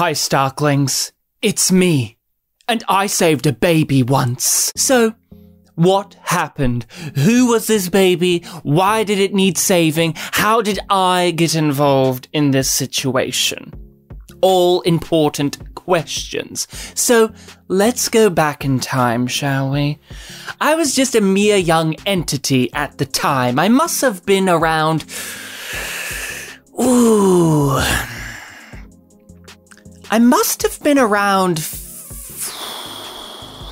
Hi, Starklings. It's me. And I saved a baby once. So, what happened? Who was this baby? Why did it need saving? How did I get involved in this situation? All important questions. So, let's go back in time, shall we? I was just a mere young entity at the time. I must have been around. Ooh. I must have been around.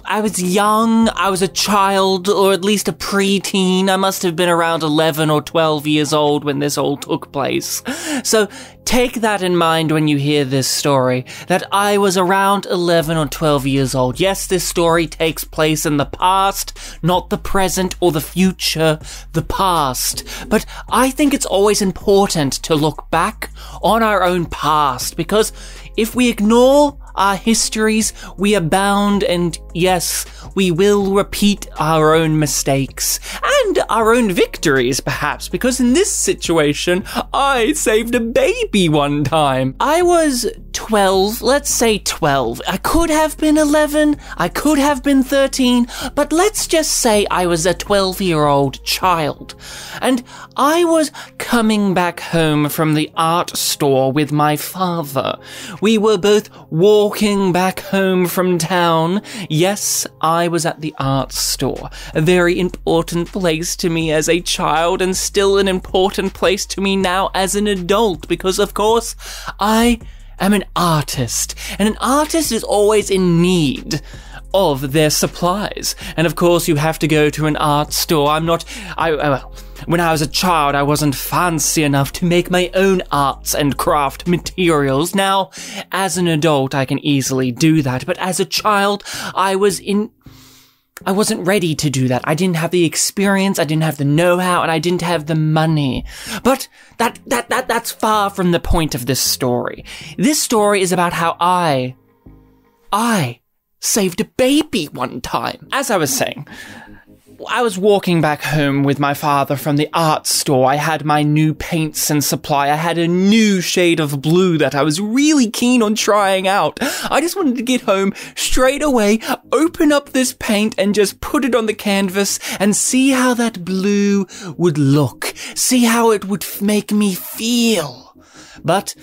I was young, I was a child, or at least a preteen. I must have been around 11 or 12 years old when this all took place. So take that in mind when you hear this story, that I was around 11 or 12 years old. Yes, this story takes place in the past, not the present or the future, the past. But I think it's always important to look back on our own past because if we ignore our histories, we are bound and yes, we will repeat our own mistakes and our own victories, perhaps, because in this situation, I saved a baby one time. I was 12, let's say 12. I could have been 11, I could have been 13, but let's just say I was a 12 year old child. And I was coming back home from the art store with my father. We were both walking back home from town. Yes, I was at the art store, a very important place to me as a child and still an important place to me now as an adult because of course I am an artist and an artist is always in need of their supplies. And of course, you have to go to an art store. I'm not, I, well, when I was a child, I wasn't fancy enough to make my own arts and craft materials. Now, as an adult, I can easily do that. But as a child, I was in, I wasn't ready to do that. I didn't have the experience, I didn't have the know-how, and I didn't have the money. But that, that, that, that's far from the point of this story. This story is about how I, I saved a baby one time. As I was saying, I was walking back home with my father from the art store. I had my new paints and supply. I had a new shade of blue that I was really keen on trying out. I just wanted to get home straight away, open up this paint and just put it on the canvas and see how that blue would look. See how it would make me feel. But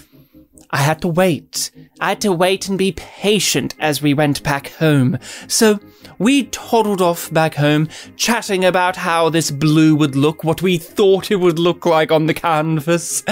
I had to wait. I had to wait and be patient as we went back home. So we toddled off back home, chatting about how this blue would look, what we thought it would look like on the canvas.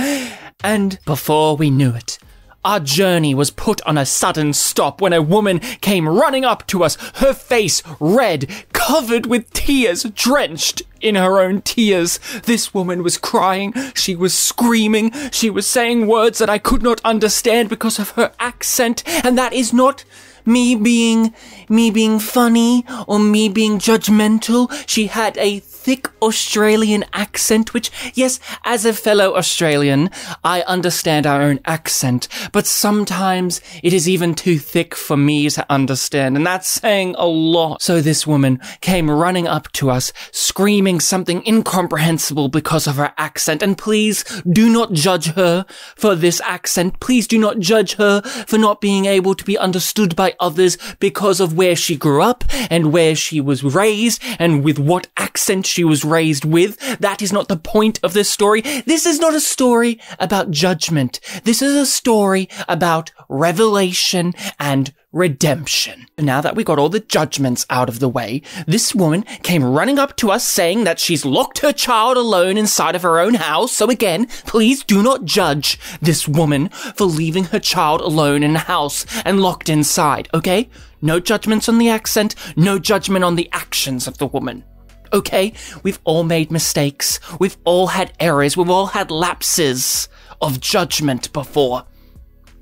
And before we knew it, our journey was put on a sudden stop when a woman came running up to us, her face red, covered with tears, drenched in her own tears. This woman was crying, she was screaming, she was saying words that I could not understand because of her accent, and that is not me being me being funny or me being judgmental. She had a thick Australian accent, which, yes, as a fellow Australian, I understand our own accent, but sometimes it is even too thick for me to understand, and that's saying a lot. So this woman came running up to us, screaming something incomprehensible because of her accent, and please do not judge her for this accent. Please do not judge her for not being able to be understood by others because of where she grew up and where she was raised and with what accent she was raised with. That is not the point of this story. This is not a story about judgment. This is a story about revelation and redemption. Now that we got all the judgments out of the way, this woman came running up to us saying that she's locked her child alone inside of her own house. So again, please do not judge this woman for leaving her child alone in a house and locked inside, okay? No judgments on the accent, no judgment on the actions of the woman. Okay, we've all made mistakes. We've all had errors. We've all had lapses of judgment before.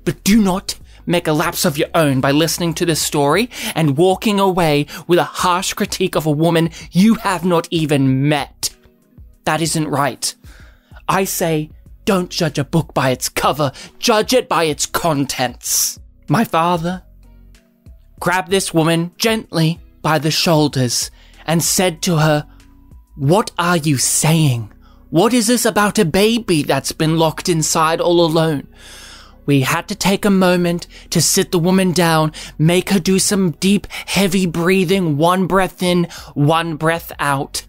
But do not make a lapse of your own by listening to this story and walking away with a harsh critique of a woman you have not even met. That isn't right. I say, don't judge a book by its cover, judge it by its contents. My father grabbed this woman gently by the shoulders and said to her, What are you saying? What is this about a baby that's been locked inside all alone? We had to take a moment to sit the woman down, make her do some deep, heavy breathing, one breath in, one breath out,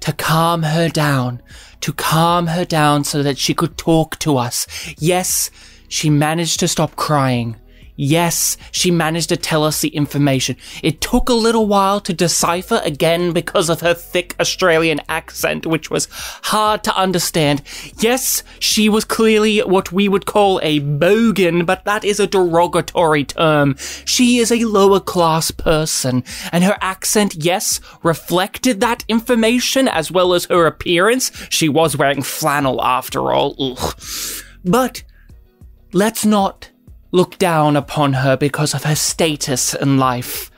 to calm her down, to calm her down so that she could talk to us. Yes, she managed to stop crying. Yes, she managed to tell us the information. It took a little while to decipher again because of her thick Australian accent, which was hard to understand. Yes, she was clearly what we would call a bogan, but that is a derogatory term. She is a lower class person, and her accent, yes, reflected that information as well as her appearance. She was wearing flannel after all. Ugh. But let's not look down upon her because of her status in life.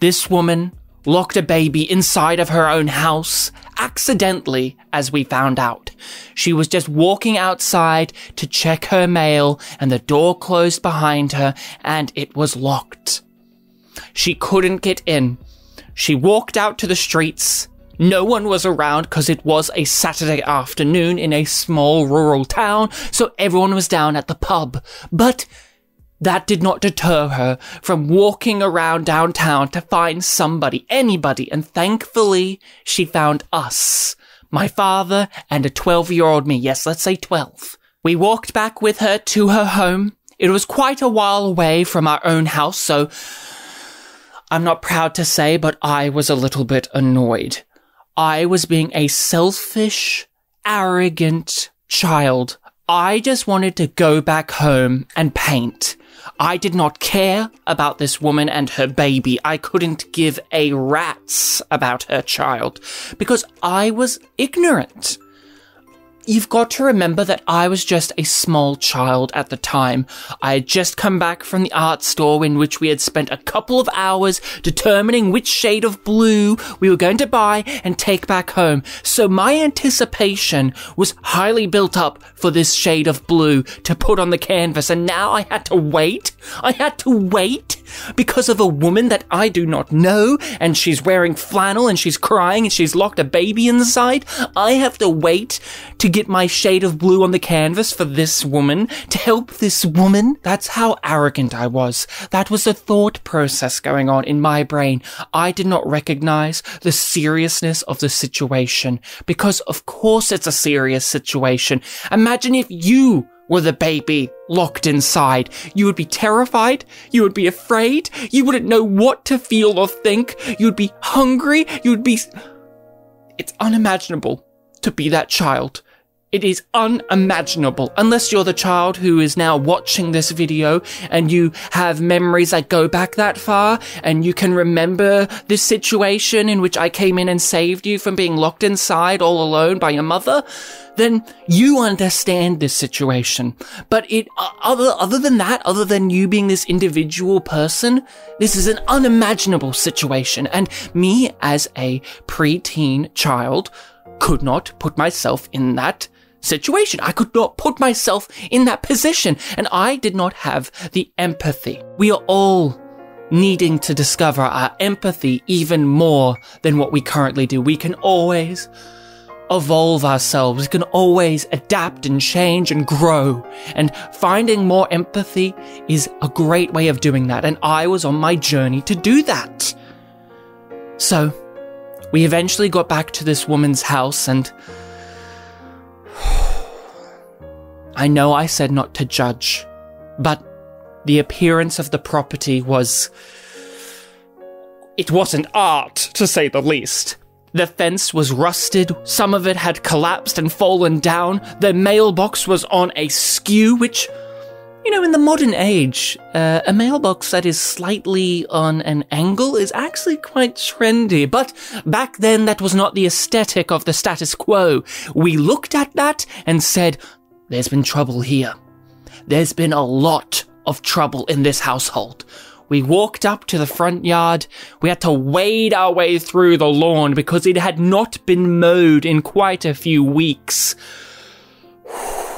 This woman locked a baby inside of her own house, accidentally, as we found out. She was just walking outside to check her mail, and the door closed behind her, and it was locked. She couldn't get in. She walked out to the streets. No one was around because it was a Saturday afternoon in a small rural town, so everyone was down at the pub. But that did not deter her from walking around downtown to find somebody, anybody, and thankfully she found us. My father and a 12 year old me. Yes, let's say 12. We walked back with her to her home. It was quite a while away from our own house, so I'm not proud to say, but I was a little bit annoyed. I was being a selfish, arrogant child. I just wanted to go back home and paint. I did not care about this woman and her baby. I couldn't give a rat's about her child because I was ignorant. You've got to remember that I was just a small child at the time. I had just come back from the art store in which we had spent a couple of hours determining which shade of blue we were going to buy and take back home. So my anticipation was highly built up for this shade of blue to put on the canvas and now I had to wait. I had to wait because of a woman that I do not know and she's wearing flannel and she's crying and she's locked a baby inside. I have to wait to get my shade of blue on the canvas for this woman, to help this woman. That's how arrogant I was. That was the thought process going on in my brain. I did not recognize the seriousness of the situation because of course it's a serious situation. Imagine if you were the baby locked inside. You would be terrified. You would be afraid. You wouldn't know what to feel or think. You would be hungry. You would be. It's unimaginable to be that child. It is unimaginable. Unless you're the child who is now watching this video and you have memories that go back that far and you can remember this situation in which I came in and saved you from being locked inside all alone by your mother, then you understand this situation. But it, other, other than that, other than you being this individual person, this is an unimaginable situation. And me as a preteen child could not put myself in that situation. I could not put myself in that position, and I did not have the empathy. We are all needing to discover our empathy even more than what we currently do. We can always evolve ourselves. We can always adapt and change and grow. And finding more empathy is a great way of doing that. And I was on my journey to do that. So, we eventually got back to this woman's house and I know I said not to judge, but the appearance of the property was. It wasn't art, to say the least. The fence was rusted, some of it had collapsed and fallen down, the mailbox was on a skew, which, you know, in the modern age, uh, a mailbox that is slightly on an angle is actually quite trendy, but back then that was not the aesthetic of the status quo. We looked at that and said, there's been trouble here. There's been a lot of trouble in this household. We walked up to the front yard. We had to wade our way through the lawn because it had not been mowed in quite a few weeks.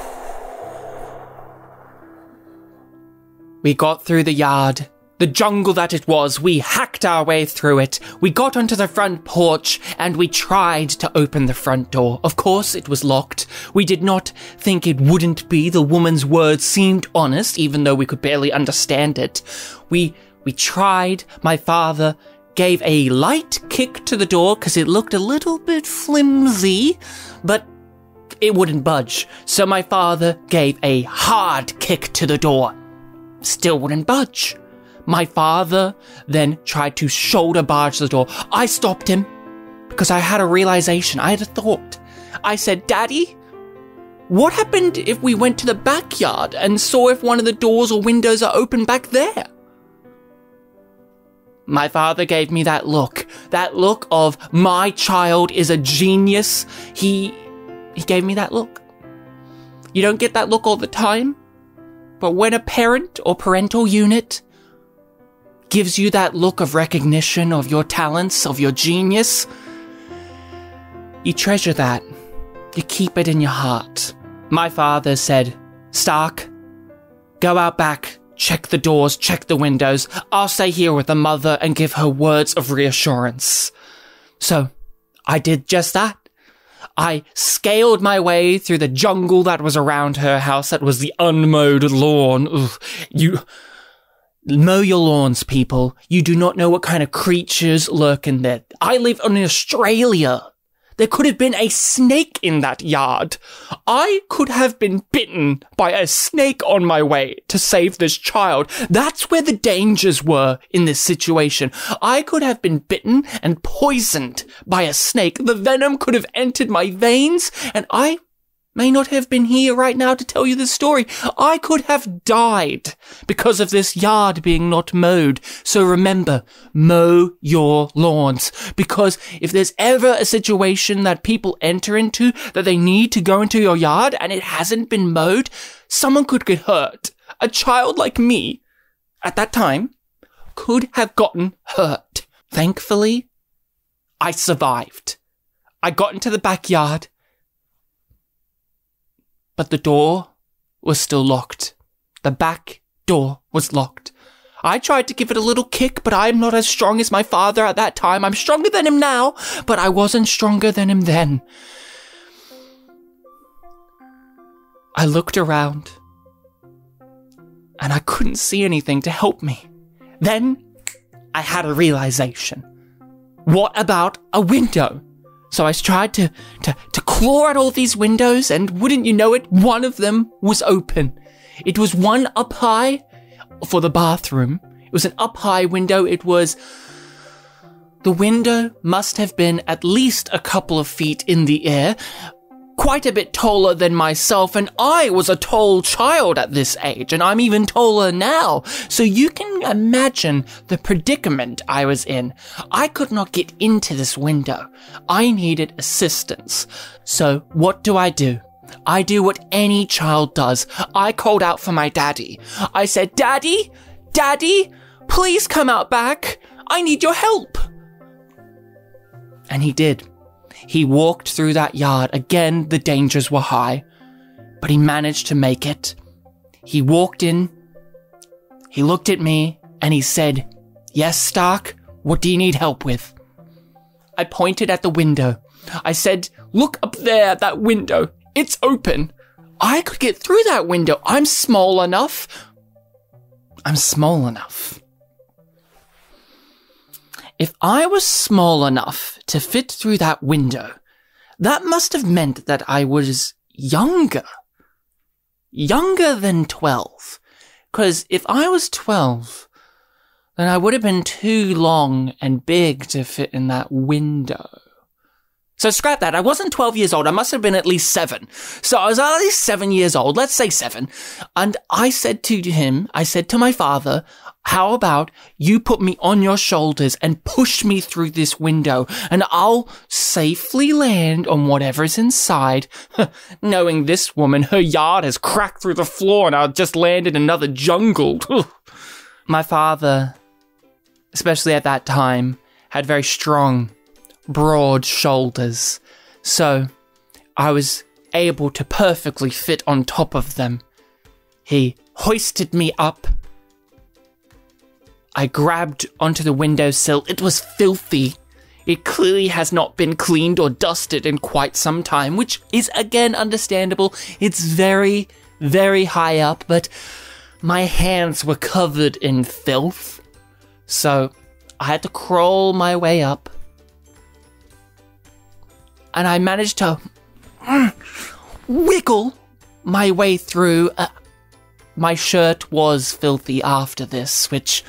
We got through the yard. The jungle that it was, we hacked our way through it. We got onto the front porch and we tried to open the front door. Of course, it was locked. We did not think it wouldn't be. The woman's words seemed honest, even though we could barely understand it. We, we tried. My father gave a light kick to the door because it looked a little bit flimsy, but it wouldn't budge. So my father gave a hard kick to the door. Still wouldn't budge. My father then tried to shoulder barge the door. I stopped him because I had a realization. I had a thought. I said, Daddy, what happened if we went to the backyard and saw if one of the doors or windows are open back there? My father gave me that look, that look of my child is a genius. He he gave me that look. You don't get that look all the time, but when a parent or parental unit gives you that look of recognition of your talents, of your genius, you treasure that. You keep it in your heart. My father said, Stark, go out back, check the doors, check the windows. I'll stay here with the mother and give her words of reassurance. So, I did just that. I scaled my way through the jungle that was around her house, that was the unmowed lawn. Ugh, you, Mow your lawns, people. You do not know what kind of creatures lurk in there. I live in Australia. There could have been a snake in that yard. I could have been bitten by a snake on my way to save this child. That's where the dangers were in this situation. I could have been bitten and poisoned by a snake. The venom could have entered my veins and I may not have been here right now to tell you this story. I could have died because of this yard being not mowed. So remember, mow your lawns. Because if there's ever a situation that people enter into that they need to go into your yard and it hasn't been mowed, someone could get hurt. A child like me, at that time, could have gotten hurt. Thankfully, I survived. I got into the backyard but the door was still locked. The back door was locked. I tried to give it a little kick, but I'm not as strong as my father at that time. I'm stronger than him now, but I wasn't stronger than him then. I looked around, and I couldn't see anything to help me. Then I had a realization. What about a window? So I tried to, to, to claw at all these windows, and wouldn't you know it, one of them was open. It was one up high for the bathroom. It was an up high window. It was. The window must have been at least a couple of feet in the air, quite a bit taller than myself, and I was a tall child at this age, and I'm even taller now. So you can imagine the predicament I was in. I could not get into this window. I needed assistance. So what do I do? I do what any child does. I called out for my daddy. I said, Daddy, Daddy, please come out back. I need your help. And he did. He walked through that yard. Again, the dangers were high, but he managed to make it. He walked in, he looked at me, and he said, Yes, Stark, what do you need help with? I pointed at the window. I said, Look up there, that window. It's open. I could get through that window. I'm small enough. I'm small enough. If I was small enough to fit through that window, that must have meant that I was younger. Younger than 12. Because if I was 12, then I would have been too long and big to fit in that window. So scrap that. I wasn't 12 years old. I must have been at least seven. So I was at least seven years old. Let's say seven. And I said to him, I said to my father, how about you put me on your shoulders and push me through this window and I'll safely land on whatever's inside. Knowing this woman, her yard has cracked through the floor and I'll just land in another jungle. My father, especially at that time, had very strong, broad shoulders. So I was able to perfectly fit on top of them. He hoisted me up I grabbed onto the windowsill. It was filthy. It clearly has not been cleaned or dusted in quite some time, which is again understandable. It's very, very high up, but my hands were covered in filth. So I had to crawl my way up. And I managed to wiggle my way through. Uh, my shirt was filthy after this, which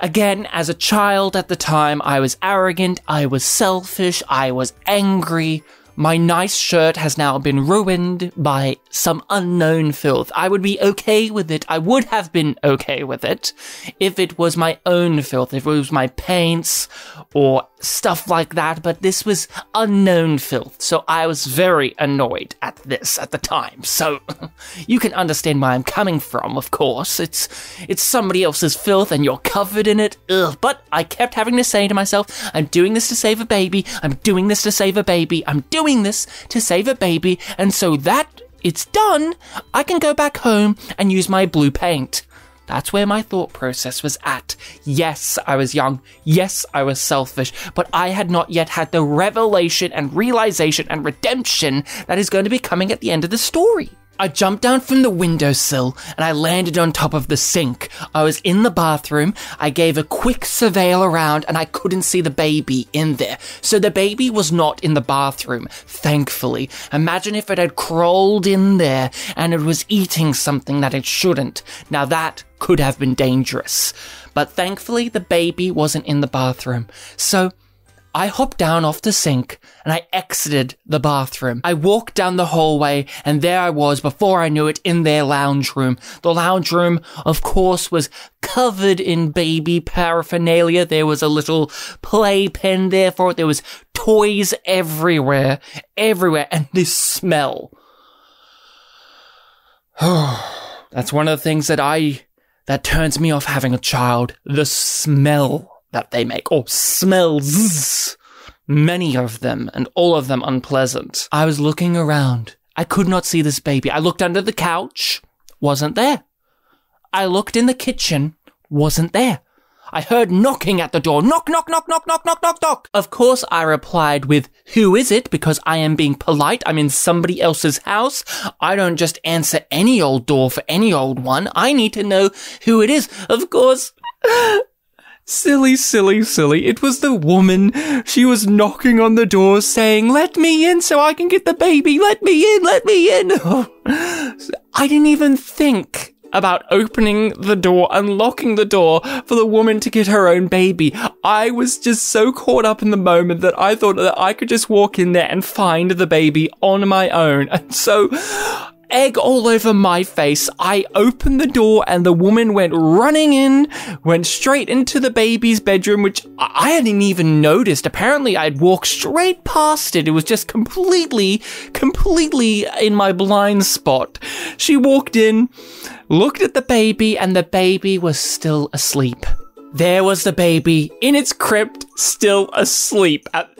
Again, as a child at the time, I was arrogant, I was selfish, I was angry, my nice shirt has now been ruined by some unknown filth. I would be okay with it. I would have been okay with it if it was my own filth, if it was my paints or stuff like that, but this was unknown filth. So I was very annoyed at this at the time. So you can understand where I'm coming from, of course. It's it's somebody else's filth and you're covered in it. Ugh. But I kept having to say to myself, I'm doing this to save a baby. I'm doing this to save a baby. I'm doing doing this to save a baby, and so that it's done, I can go back home and use my blue paint. That's where my thought process was at. Yes, I was young. Yes, I was selfish, but I had not yet had the revelation and realization and redemption that is going to be coming at the end of the story. I jumped down from the windowsill and I landed on top of the sink. I was in the bathroom. I gave a quick surveil around and I couldn't see the baby in there. So the baby was not in the bathroom, thankfully. Imagine if it had crawled in there and it was eating something that it shouldn't. Now that could have been dangerous. But thankfully the baby wasn't in the bathroom. So I hopped down off the sink and I exited the bathroom. I walked down the hallway and there I was before I knew it in their lounge room. The lounge room, of course, was covered in baby paraphernalia. There was a little playpen there for it. There was toys everywhere, everywhere. And this smell. That's one of the things that I, that turns me off having a child. The smell that they make, oh, or smells. Many of them, and all of them unpleasant. I was looking around. I could not see this baby. I looked under the couch, wasn't there. I looked in the kitchen, wasn't there. I heard knocking at the door. Knock, knock, knock, knock, knock, knock, knock, knock. Of course, I replied with, Who is it? Because I am being polite. I'm in somebody else's house. I don't just answer any old door for any old one. I need to know who it is. Of course, Silly, silly, silly. It was the woman. She was knocking on the door saying, let me in so I can get the baby. Let me in, let me in. I didn't even think about opening the door, unlocking the door for the woman to get her own baby. I was just so caught up in the moment that I thought that I could just walk in there and find the baby on my own. And so egg all over my face. I opened the door and the woman went running in, went straight into the baby's bedroom, which I hadn't even noticed. Apparently, I'd walked straight past it. It was just completely, completely in my blind spot. She walked in, looked at the baby, and the baby was still asleep. There was the baby in its crypt, still asleep at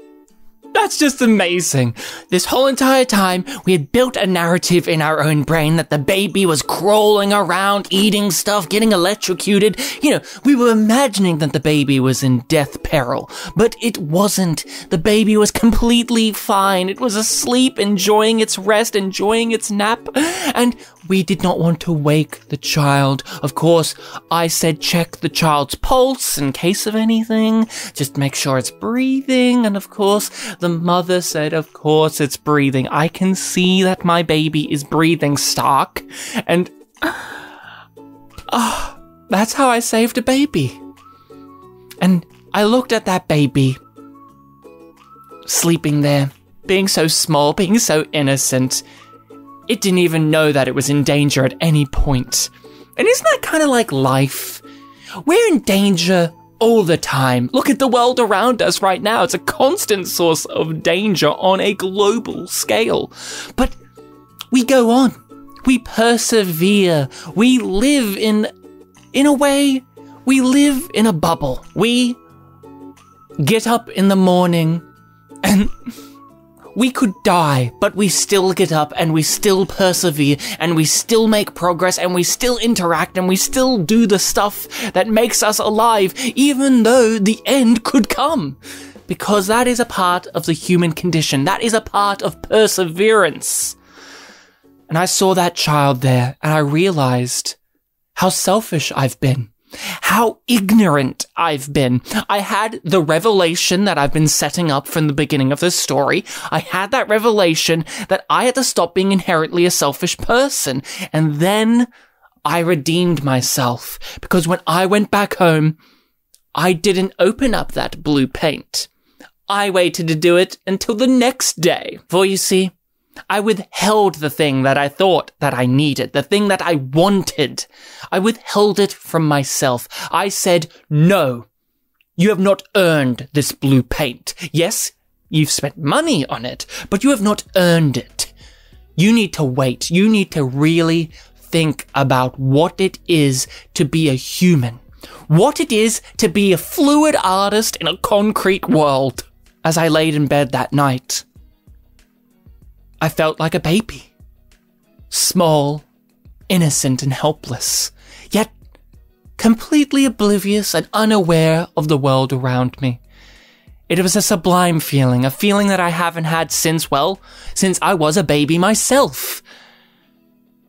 that's just amazing. This whole entire time, we had built a narrative in our own brain that the baby was crawling around, eating stuff, getting electrocuted. You know, we were imagining that the baby was in death peril, but it wasn't. The baby was completely fine. It was asleep, enjoying its rest, enjoying its nap, and we did not want to wake the child. Of course, I said check the child's pulse in case of anything, just make sure it's breathing, and of course, the mother said, of course it's breathing. I can see that my baby is breathing, Stark. And, ah, that's how I saved a baby. And I looked at that baby, sleeping there, being so small, being so innocent, it didn't even know that it was in danger at any point. And isn't that kind of like life? We're in danger all the time. Look at the world around us right now. It's a constant source of danger on a global scale. But we go on. We persevere. We live in, in a way, we live in a bubble. We get up in the morning and we could die, but we still get up and we still persevere and we still make progress and we still interact and we still do the stuff that makes us alive, even though the end could come. Because that is a part of the human condition. That is a part of perseverance. And I saw that child there and I realized how selfish I've been how ignorant I've been. I had the revelation that I've been setting up from the beginning of this story. I had that revelation that I had to stop being inherently a selfish person. And then I redeemed myself because when I went back home, I didn't open up that blue paint. I waited to do it until the next day. For you see, I withheld the thing that I thought that I needed, the thing that I wanted. I withheld it from myself. I said, no, you have not earned this blue paint. Yes, you've spent money on it, but you have not earned it. You need to wait. You need to really think about what it is to be a human. What it is to be a fluid artist in a concrete world. As I laid in bed that night, I felt like a baby. Small, innocent, and helpless, yet completely oblivious and unaware of the world around me. It was a sublime feeling, a feeling that I haven't had since, well, since I was a baby myself.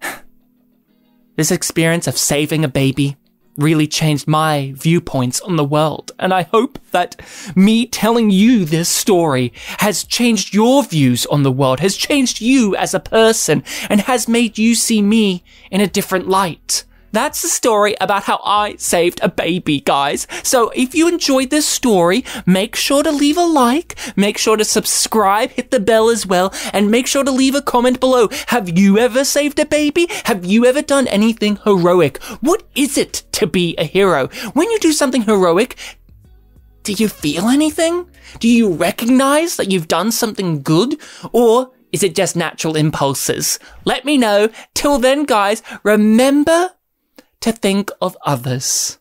This experience of saving a baby really changed my viewpoints on the world. And I hope that me telling you this story has changed your views on the world, has changed you as a person, and has made you see me in a different light. That's the story about how I saved a baby, guys. So if you enjoyed this story, make sure to leave a like, make sure to subscribe, hit the bell as well, and make sure to leave a comment below. Have you ever saved a baby? Have you ever done anything heroic? What is it to be a hero? When you do something heroic, do you feel anything? Do you recognize that you've done something good? Or is it just natural impulses? Let me know. Till then, guys, remember to think of others.